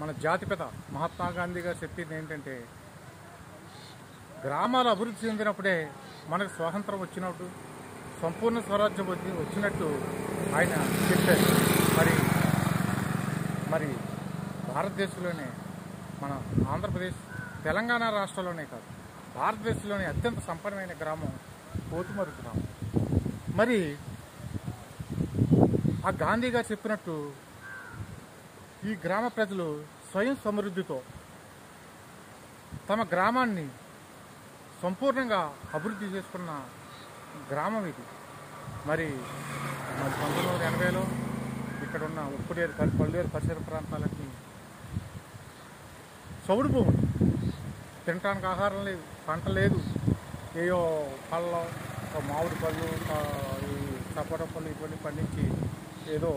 మన జాతిపిత మహాత్మా గాంధీ గారు చెప్పింది ఏంటంటే గ్రామాలు అభివృద్ధి చెందినప్పుడే మనకు స్వాతంత్రం వచ్చినట్టు సంపూర్ణ స్వరాజ్యం వచ్చినట్టు ఆయన చెప్పారు. మరి మరి భారతదేశంలోనే మన ఆంధ్రప్రదేశ్ తెలంగాణ రాష్ట్రంలోనే కాదు భారతదేశంలోనే అత్యంత సంపన్నమైన గ్రామం పోతుమరు గ్రామం. మరి ఆ గాంధీ గారు చెప్పినట్టు ఈ గ్రామ ప్రజలు స్వయం సమృద్ధితో తమ గ్రామాన్ని సంపూర్ణంగా అభివృద్ధి చేసుకున్న గ్రామం ఇది. మరి మరి పంతొమ్మిది వందల ఎనభైలో ఇక్కడ ఉన్న ఉప్పుడేరు పల్లేరు పరిసర ప్రాంతాలకి చౌడు భూములు. తినటానికి ఆహారం లేదు పంట లేదు. ఏయో పళ్ళ మామిడి పళ్ళు ఈ సపోటా పళ్ళు ఇవన్నీ పండించి ఏదో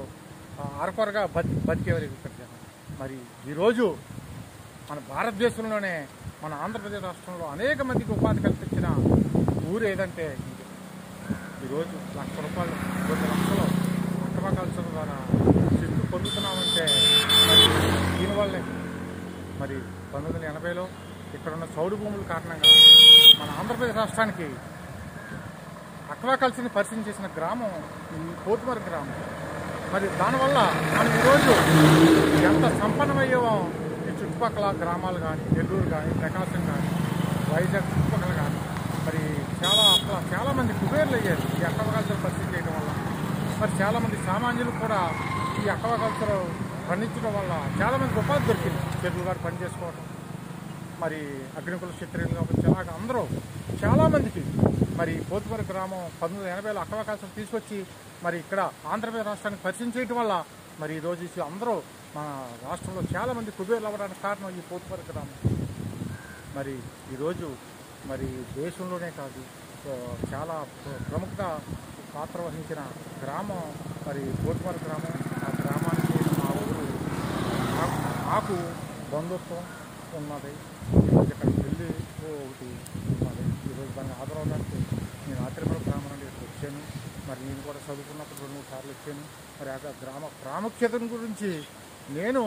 అరకొరగా బతి బతికేవారు ఇక్కడ. మరి ఈరోజు మన భారతదేశంలోనే మన ఆంధ్రప్రదేశ్ రాష్ట్రంలో అనేక మందికి ఉపాధి కల్పించిన ఊరు ఏదంటే ఈరోజు లక్ష రూపాయలు రెండు లక్షలు అక్రమకల్చర్ ద్వారా చెట్లు పొందుతున్నామంటే మరి దీనివల్లే మరి పంతొమ్మిది వందల ఎనభైలో ఇక్కడ ఉన్న చౌడు భూముల కారణంగా మన ఆంధ్రప్రదేశ్ రాష్ట్రానికి అక్వాకల్చర్ని పరిచయం చేసిన గ్రామం ఈ గ్రామం. మరి దానివల్ల మనం ఈరోజు ఎంత సంపన్నమయ్యేవో ఈ చుట్టుపక్కల గ్రామాలు కానీ నెల్లూరు కానీ ప్రకాశం కానీ వైజాగ్ చుట్టుపక్కల కానీ మరి చాలా అసలు చాలామంది కుబేర్లు అయ్యారు ఈ అక్వాకల్చర్ పరిస్థితి చేయడం వల్ల. మరి చాలామంది సామాన్యులు కూడా ఈ అక్వాకల్చర్ పండించడం వల్ల చాలామందికి ఉపాధి దొరికింది. చెరువులు గారు పని చేసుకోవడం మరి అగ్నికుల చిత్రీలు కావచ్చు ఇలాగ అందరూ చాలామందికి మరి పోతుమరి గ్రామం పంతొమ్మిది వందల ఎనభైలో అక్వాకల్చర్ తీసుకొచ్చి మరి ఇక్కడ ఆంధ్రప్రదేశ్ రాష్ట్రానికి పరిచయం చేయటం వల్ల మరి ఈరోజు అందరూ మన రాష్ట్రంలో చాలామంది కుబేర్లు అవ్వడానికి కారణం ఈ పోతుమరి గ్రామం. మరి ఈరోజు మరి దేశంలోనే కాదు చాలా ప్ర- ప్రముఖ పాత్ర వహించిన గ్రామం మరి కోటిమర గ్రామం. ఆ గ్రామానికి మా ఊరు నాకు- నాకు బంధుత్వం ఉన్నది. ఈరోజు ఇక్కడ పెళ్ళి ఒకటి ఉన్నది. ఈరోజు దాన్ని ఆదరవడానికి నేను ఆత్రిమల వచ్చాను మరి నేను కూడా చదువుకున్నప్పుడు రెండు మూడు సార్లు వచ్చాను మరి ఆ గ్రామ ప్రాముఖ్యతను గురించి నేను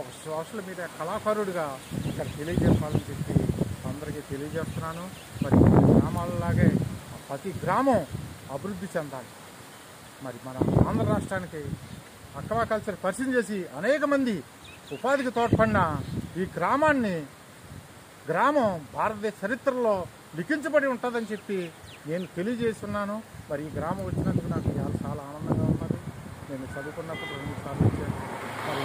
ఒక సోషల్ మీడియా కళాకారుడిగా ఇక్కడ తెలియజేయాలని చెప్పి అందరికీ తెలియజేస్తున్నాను. మరి గ్రామాలలాగే ప్రతి గ్రామం అభివృద్ధి చెందాలి. మరి మన ఆంధ్ర రాష్ట్రానికి అక్వాకల్చర్ పరిచయం చేసి అనేక మంది ఉపాధికి తోడ్పడిన ఈ గ్రామాన్ని గ్రామం భారతదేశ చరిత్రలో లిఖించబడి ఉంటుందని చెప్పి నేను తెలియజేస్తున్నాను. మరి ఈ గ్రామం వచ్చినందుకు నాకు చాలా ఆనందంగా ఉన్నది. నేను చదువుకున్నప్పుడు రెండు సార్లు వచ్చాను. మరి